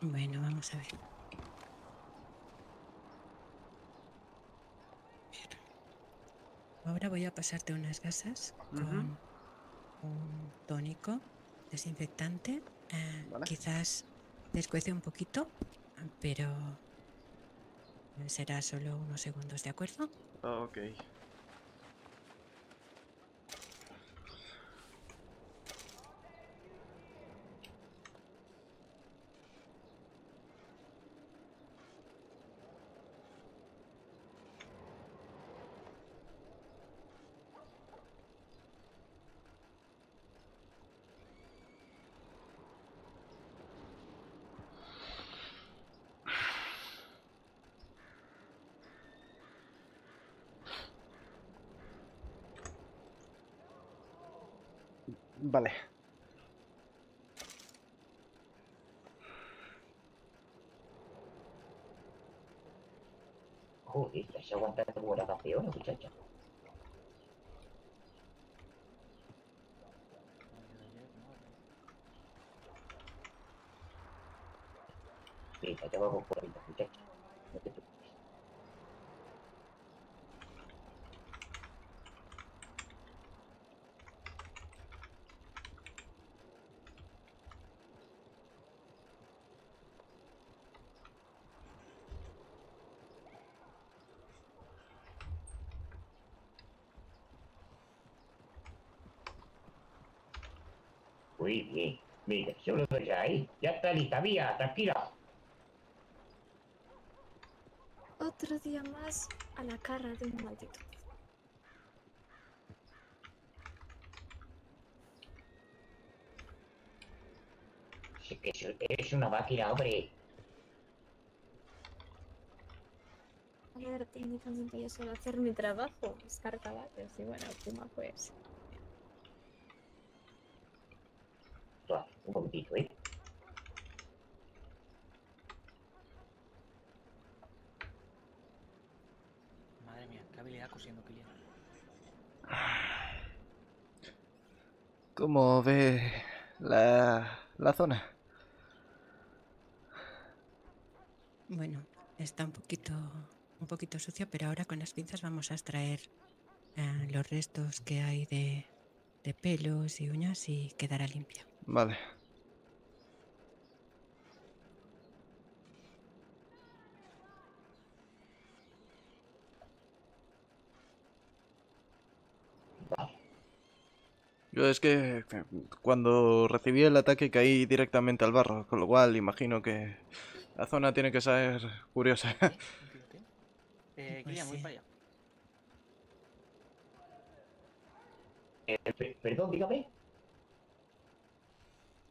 Bueno, vamos a ver. Bien. Ahora voy a pasarte unas gasas con un tónico desinfectante. Eh, Vale. Quizás descuece un poquito, pero será solo unos segundos, ¿de acuerdo? Ok. Vale. Joder, se aguanta la campeona, muchacha. Venga, te vamos por ahí, muchacha. No te preocupes. Muy bien. Mira, solo ya ahí. Ya está lista, mía, tranquila. Otro día más a la cara de un maldito. Sí que es, es una máquina, hombre. A ver, técnicamente yo suelo hacer mi trabajo, buscar caballos y bueno, encima pues... Toma, un momentito, ¿eh? Madre mía, qué habilidad cosiendo, Kilian. ¿Cómo ve la, la zona? Bueno, está un poquito, un poquito sucio, pero ahora con las pinzas vamos a extraer eh, los restos que hay de, de pelos y uñas y quedará limpio. Vale. Yo es que cuando recibí el ataque caí directamente al barro, con lo cual imagino que la zona tiene que ser curiosa. ¿Eh? ¿Un? Eh, Pues voy para allá. Eh, pe- perdón, dígame.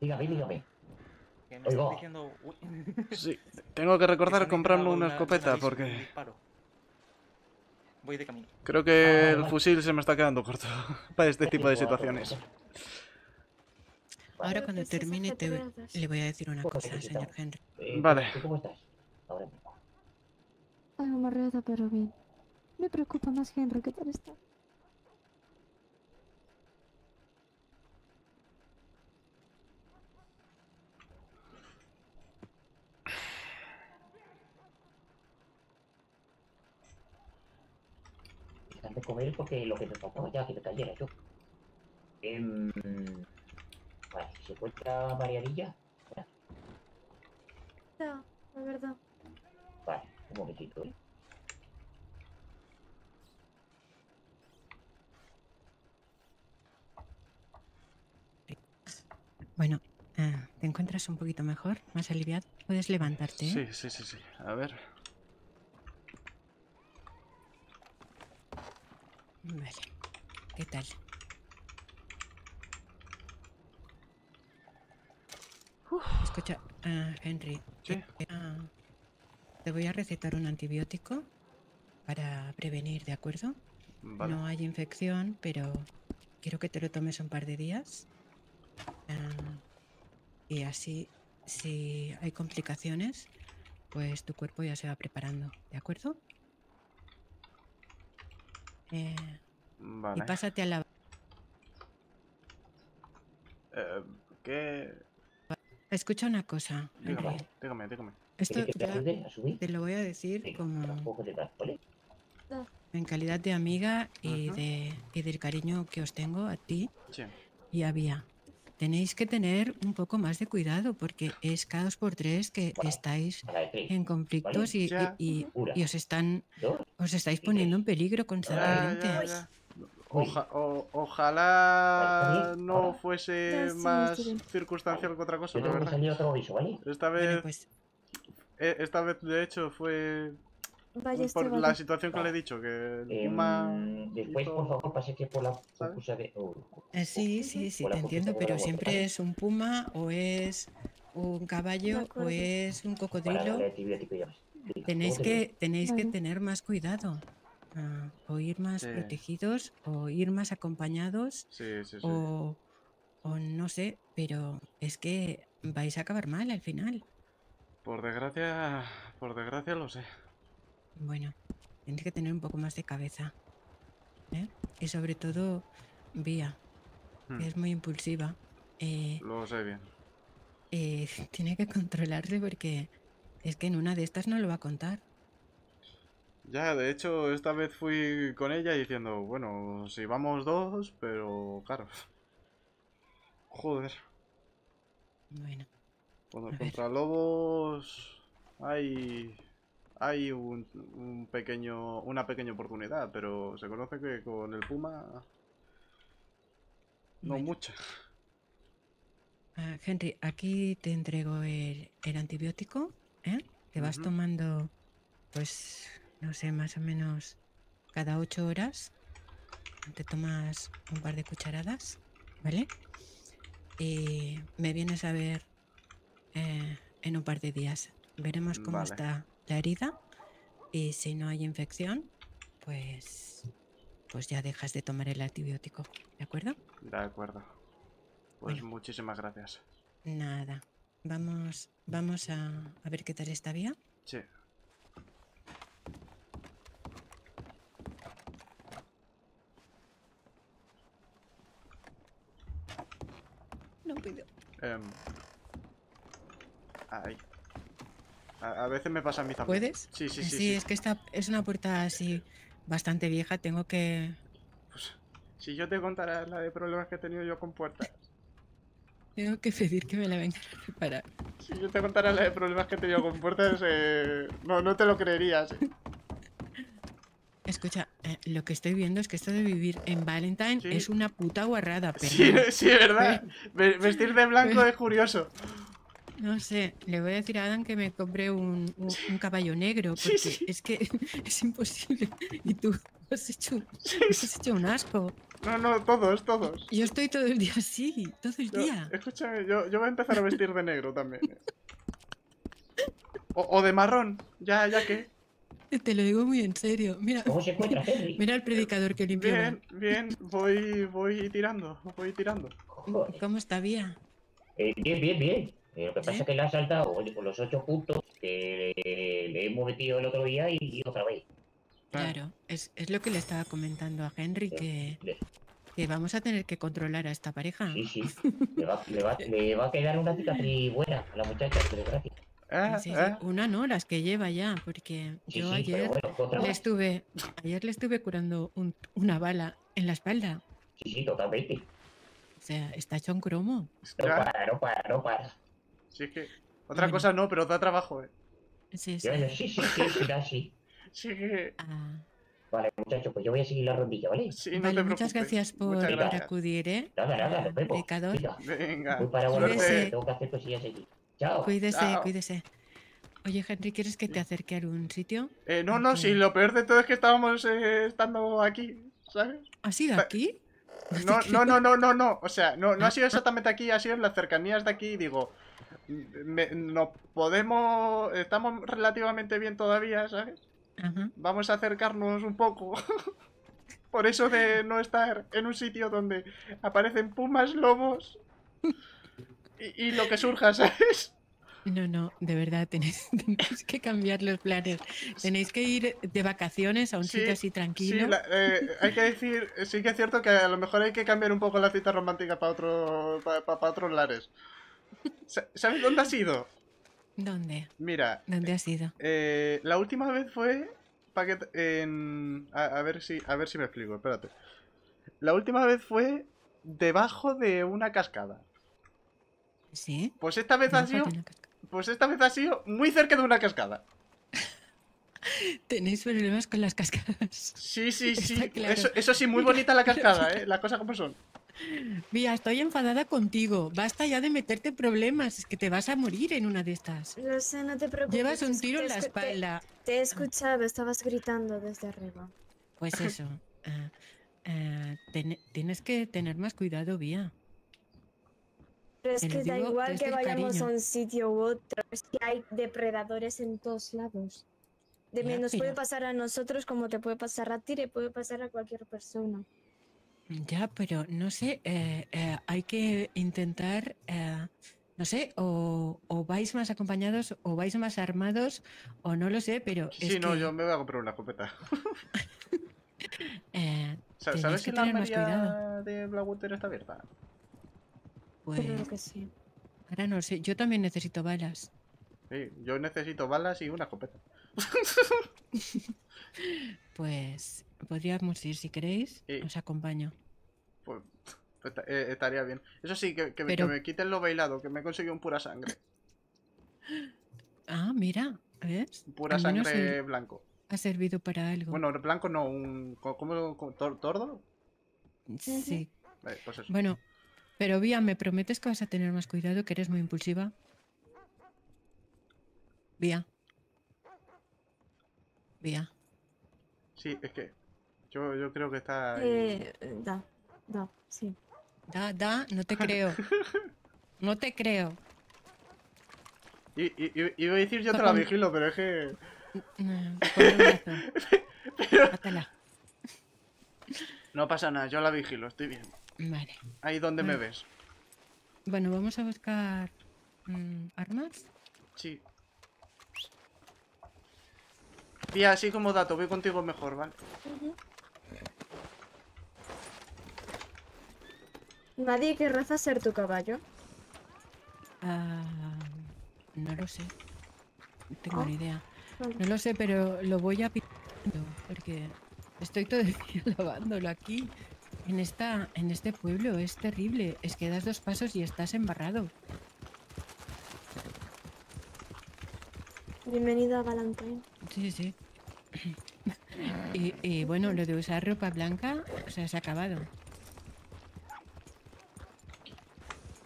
Dígame, dígame. Que me Oiga. diciendo... Sí, tengo que recordar comprarme una de escopeta aviso, un porque disparo. Voy de camino. creo Ah, que vale, el vale. fusil se me está quedando corto para este tipo de Igual, situaciones. muchacha. Ahora Creo cuando termine te, le voy a decir una Pues cosa, señor Henry. Vale. ¿tú ¿Cómo estás? Ahora mismo. Algo pero bien. Me preocupa más Henry, ¿qué tal está? Déjame comer porque lo que me faltaba ya que me cayera yo. Vale, ¿se encuentra mareadilla? No, la verdad. Vale, un momentito, ¿eh? Bueno, ah, ¿te encuentras un poquito mejor? ¿Más aliviado? Puedes levantarte, ¿eh? Sí, sí, sí, sí. A ver. Vale. ¿Qué tal? Escucha, ah, Henry. Sí. ah, te voy a recetar un antibiótico para prevenir, ¿de acuerdo? Vale. No hay infección, pero quiero que te lo tomes un par de días. Ah, y así, si hay complicaciones, pues tu cuerpo ya se va preparando, ¿de acuerdo? Eh, y pásate a la... Eh, ¿Qué? escucha una cosa. Dígame, dígame, dígame. Esto ¿Quieres que te ya lo voy a decir Venga, como ¿vale? en calidad de amiga y, de, y del cariño que os tengo a ti Sí. y a Vía. Tenéis que tener un poco más de cuidado porque es cada dos por tres que estáis tres. en conflictos y, y- Ya. y- Una, y os están dos. os estáis poniendo en peligro constantemente. ya, ya. Uy. Oja- o- ojalá no fuese más circunstancial que otra cosa. Esta vez, pues eh, esta vez de hecho fue Vaya, por este la situación que le he dicho, que el Em, Puma después, por favor, pásate por la concursa de... oh, eh, sí, sí, sí, te entiendo, pero siempre ¿vale? es un puma o es un caballo o es un cocodrilo. Tenéis ¿cómo te que, tenéis que tener más cuidado. ah, o ir más Sí. protegidos, o ir más acompañados, Sí, sí, sí. o, o no sé, pero es que vais a acabar mal al final. Por desgracia, por desgracia lo sé. Bueno, tenéis que tener un poco más de cabeza. ¿eh? Y sobre todo, Vía, Hmm, que es muy impulsiva. eh, Lo sé bien. eh, tiene que controlarse porque es que en una de estas no lo va a contar. Ya, de hecho, esta vez fui con ella diciendo, bueno, si vamos dos, pero claro. Joder, Bueno, contra, ver. contra lobos hay hay un, un pequeño una pequeña oportunidad, pero se conoce que con el puma no Bueno. mucha. Ah, Henry, aquí te entrego el, el antibiótico, ¿eh? Te vas tomando, pues, no sé, más o menos cada ocho horas. Te tomas un par de cucharadas, ¿vale? Y me vienes a ver eh, en un par de días. Veremos cómo Vale. está la herida y si no hay infección, pues, pues ya dejas de tomar el antibiótico, ¿de acuerdo? De acuerdo. Pues Bueno. muchísimas gracias. Nada. Vamos, vamos a, a ver qué tal está vía. Sí. No puedo. em, ay. A, a veces me pasa a mí también. ¿Puedes? Sí, sí, Eh, sí. sí. es que esta es una puerta así bastante vieja. Tengo que. Pues, si yo te contara la de problemas que he tenido yo con puertas. Tengo que pedir que me la vengan a reparar. Si yo te contara la de problemas que he tenido con puertas, eh, no, no te lo creerías. eh. Escucha, eh, lo que estoy viendo es que esto de vivir en Valentine Sí. es una puta guarrada, pero Sí, sí, ¿verdad? Ve- Vestir de blanco es curioso. No sé, le voy a decir a Adam que me compre un, un- un caballo negro, Sí, porque sí. es que es imposible. Y tú has hecho, Sí, has sí. hecho un asco. No, no, todos, todos. Yo estoy todo el día así, todo el Yo- día. escúchame, yo, yo voy a empezar a vestir de negro también. eh. O, o de marrón, ya, ya que. Te lo digo muy en serio. Mira, ¿Cómo se encuentra Henry? mira el predicador que limpió. Bien, bien, voy, voy tirando, voy tirando. Joder. ¿Cómo está Vía? Eh, bien, bien, bien. Eh, lo que pasa es que le ha saltado oye, por los ocho puntos que le, hemos metido el otro día y, y otra vez. Claro, es, es lo que le estaba comentando a Henry, que, Le- que vamos a tener que controlar a esta pareja. Sí, sí. Le va, le, va, le va a quedar una cicatriz buena a la muchacha, por desgracia. ¿Eh? Sí, sí, ¿Eh? Una no, las que lleva ya, porque Sí, yo sí, ayer bueno, le estuve, ayer le estuve curando un- una bala en la espalda. Sí, sí, totalmente. O sea, está hecho un cromo. No para, no para, no para. Sí, es que. Otra Bueno. cosa no, pero da trabajo, eh. Sí, sí. Ya, Sí, sí, sí, será así. Sí que. Ah, Vale, muchachos, pues yo voy a seguir la rondilla, ¿vale? Sí, no vale, te muchas gracias por, Muchas por gracias. acudir, ¿eh? Nada, nada, nos vemos. Venga, Venga. voy para Cuídese. Guadalupe, tengo que hacer cosillas aquí. Chao. Cuídese, Chao. cuídese. Oye, Henry, ¿quieres que te acerque a algún sitio? Eh, no, no, sí, lo peor de todo es que estábamos eh, estando aquí, ¿sabes? ¿Has ido Va- aquí? No, no, no, no, no, no. O sea, no, no ha sido exactamente aquí, ha sido en las cercanías de aquí. Digo, me- no podemos. Estamos relativamente bien todavía, ¿sabes? Vamos a acercarnos un poco. Por eso de no estar en un sitio donde aparecen pumas, lobos y, y lo que surja, ¿sabes? No, no, de verdad, tenéis, tenéis que cambiar los planes. Tenéis que ir de vacaciones a un Sí, sitio así Sí, tranquilo. la- eh, hay que decir, sí que es cierto que a lo mejor hay que cambiar un poco la cita romántica para otro, para, otros lares. Sa- ¿Sabes dónde has ido? ¿Dónde? Mira, ¿Dónde has ido? eh, la última vez fue pa' que en... A, a ver si, a ver si me explico, espérate. La última vez fue debajo de una cascada. ¿Sí? Pues esta vez ha sido, pues esta vez ha sido muy cerca de una cascada. Tenéis problemas con las cascadas. Sí, sí, sí. Claro. Eso, eso sí, muy bonita la cascada, ¿eh? Las cosas como son. Mira, estoy enfadada contigo. Basta ya de meterte en problemas. Es que te vas a morir en una de estas. Lo sé, no te preocupes. Llevas un tiro en la te- espalda. Te, he escuchado, estabas gritando desde arriba. Pues eso. ah, ah, ten- tienes que tener más cuidado, Vía. Pero es Te que da igual que vayamos cariño. a un sitio u otro. Es que hay depredadores en todos lados. De menos puede pasar a nosotros como te puede pasar a ti, le puede pasar a cualquier persona. Ya, pero no sé, eh, eh, hay que intentar, eh, no sé, o, o vais más acompañados o vais más armados o no lo sé, pero Sí, es no, que, yo me voy a comprar una escopeta. eh, ¿Sabes que si la armería de Blackwater está abierta? pues Creo que sí. ahora no sé, yo también necesito balas. Sí, yo necesito balas y una escopeta. Pues podríamos ir si queréis, Sí. os acompaño. Pues, pues, eh, estaría bien. Eso sí, que, que, me- Pero- que me quiten lo bailado, que me he conseguido un pura sangre. Ah, mira, ¿ves? Pura Al sangre el- blanco. ha servido para algo. Bueno, blanco no, un... ¿Cómo? tor- ¿Tordo? sí. Pues eso. Bueno, pero Vía, ¿me prometes que vas a tener más cuidado, que eres muy impulsiva? Vía. Sí, es que yo, yo creo que está... ahí. Eh, da, da, sí. Da, da, no te creo. No te creo. Y, y- y- iba a decir yo te la vigilo, pero es que... No pasa nada, yo la vigilo, estoy bien. Vale. Ahí donde me ves. Bueno, vamos a buscar mm, armas. Sí. Tía, así como dato, voy contigo mejor, ¿vale? Nadie que raza ser tu caballo. Ah, no lo sé. No tengo Ah. ni idea. No lo sé, pero lo voy a pintar porque estoy todo el día lavándolo aquí. En esta, en este pueblo es terrible. Es que das dos pasos y estás embarrado. Bienvenido a Valentine. Sí, sí. Y, y bueno, lo de usar ropa blanca, o sea, se ha acabado.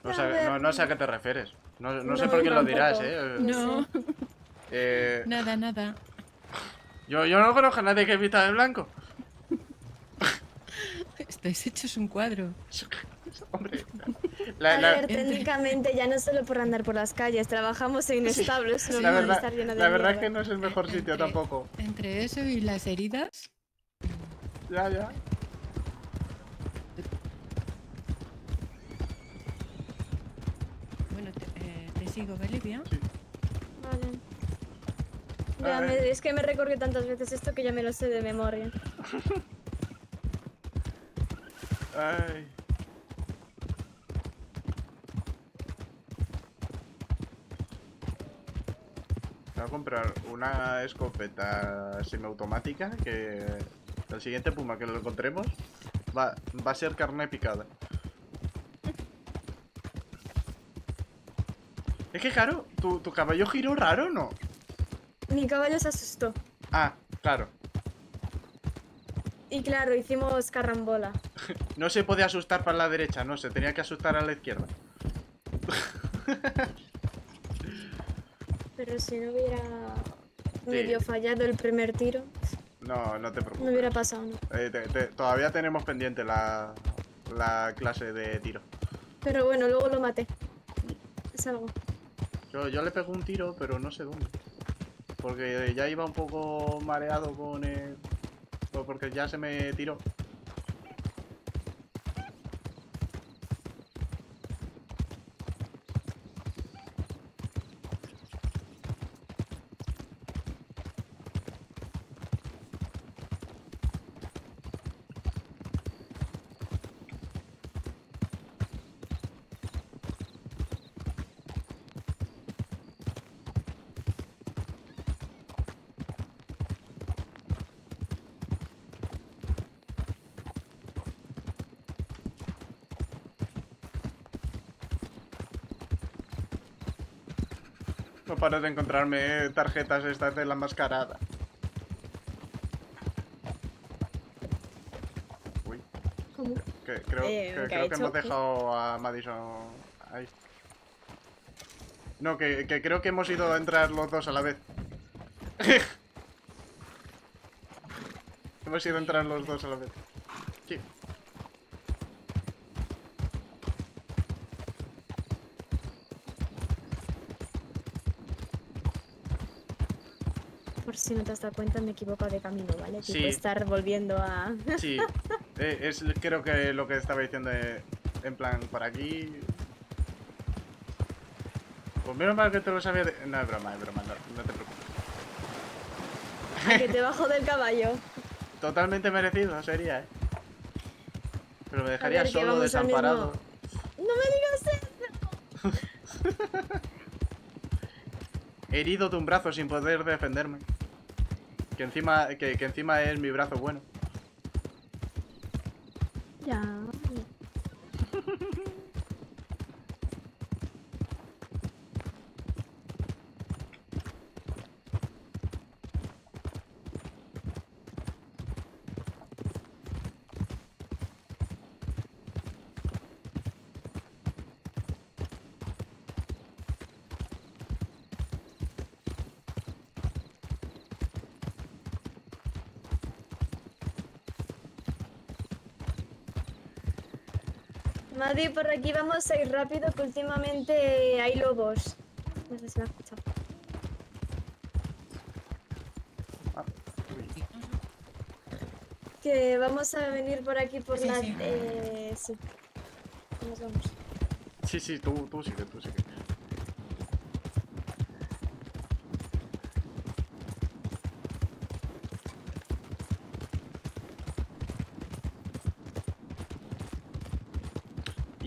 No sé, ver. no, no sé a qué te refieres. No, no sé por qué lo dirás, ¿eh? No, Eh, nada, nada. yo, yo no conozco a nadie que vista de blanco. Estáis hechos un cuadro. Hombre, la, a la- ver, técnicamente ya no solo por andar por las calles, trabajamos en establos, no la por verdad, estar lleno de la verdad es mierda. que no es el mejor sitio Entre- tampoco. Entre eso y las heridas, Ya, ya. bueno, te, eh, te sigo, ¿vale, Bia? Vale. Ya, me- es que me recorrió tantas veces esto que ya me lo sé de memoria. Ay. Voy a comprar una escopeta semiautomática que el siguiente puma que lo encontremos va, va a ser carne picada. Es que, claro, tu, tu caballo giró raro, ¿no? Mi caballo se asustó. Ah, claro. Y claro, hicimos carrambola. No se puede asustar para la derecha, no, se tenía que asustar a la izquierda. Pero si no hubiera medio fallado el primer tiro, No, no te no preocupes. hubiera pasado nada. Eh, te- te- todavía tenemos pendiente la, la clase de tiro. Pero bueno, luego lo maté. Es algo. Yo, yo le pego un tiro, pero no sé dónde. Porque ya iba un poco mareado con el... Porque ya se me tiró. No paro de encontrarme tarjetas estas de la mascarada. Uy, ¿Cómo? que, creo, Eh, que, ¿qué ha creo que hemos dejado a Madison ahí. No, que, que creo que hemos ido a entrar los dos a la vez. hemos ido a entrar los dos a la vez. Si no te has dado cuenta, me he equivocado de camino, ¿vale? Sí. Tipo estar volviendo a... Sí, eh, es creo que lo que estaba diciendo eh, en plan, por aquí... Pues menos mal que te lo sabía de... No, es broma, es broma, no, no te preocupes. a que te bajo del caballo. Totalmente merecido sería, ¿eh? Pero me dejaría ver, solo, desamparado. No me digas eso. Herido de un brazo sin poder defenderme. Que encima, que, que encima es mi brazo bueno. Ya. Madrid, por aquí vamos a ir rápido que últimamente hay lobos. No sé si me ha escuchado. Que vamos a venir por aquí por Sí, la... sí. Eh, sí. Nos vamos. Sí, sí, tú, tú sigue, tú sigue.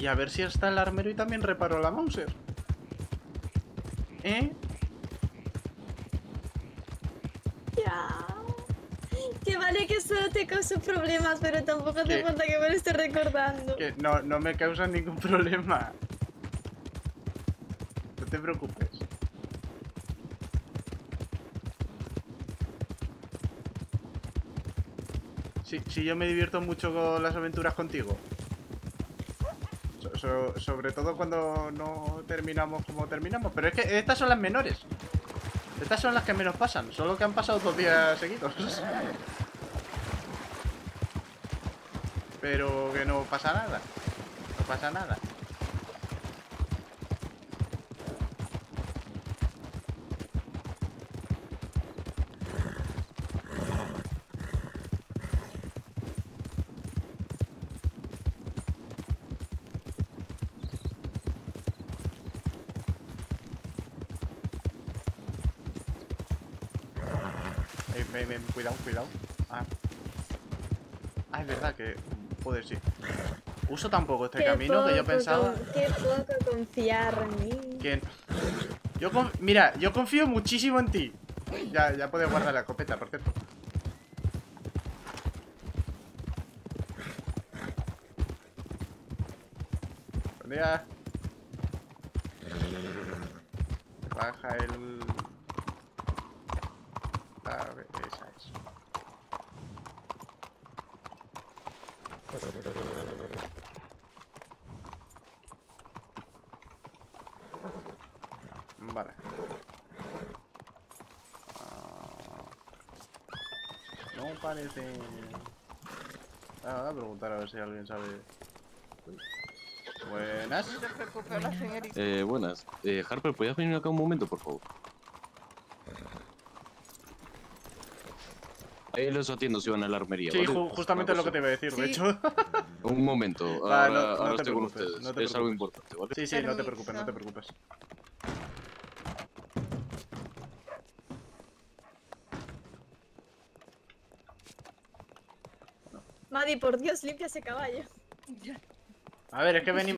Y a ver si está el armero y también reparó la Mauser. ¿Eh? Ya. Que vale que solo te causó problemas, pero tampoco hace falta que me lo estés recordando. Que no, no me causa ningún problema. No te preocupes. Si, si yo me divierto mucho con las aventuras contigo. So- so- sobre todo cuando no terminamos como terminamos. Pero es que estas son las menores. Estas son las que menos pasan. Solo que han pasado dos días seguidos. Pero que no pasa nada. No pasa nada. Cuidado. Ah. Ah, es verdad que... Joder, sí. Uso tan poco este Qué camino que yo pensaba con- Qué poco confiar en mí. Yo con- Mira, yo confío muchísimo en ti. Ya, ya puedes guardar la escopeta, por cierto. Buen día. Baja el... A ver, esa es. Vale. Ah, No parece... Ah, voy a preguntar a ver si alguien sabe... Buenas. Eh, buenas. Eh, Harper, ¿podrías venir acá un momento, por favor? Eh, los atiendo si van a la armería, Sí, ¿vale? ju- justamente Una lo que te iba a decir, de Sí. hecho. Un momento, Va, ahora, no- no ahora te estoy con preocupes, ustedes. no te es algo importante, ¿vale? Sí, sí, no te preocupes, no te preocupes. Por Dios, limpia ese caballo. A ver, es que veni-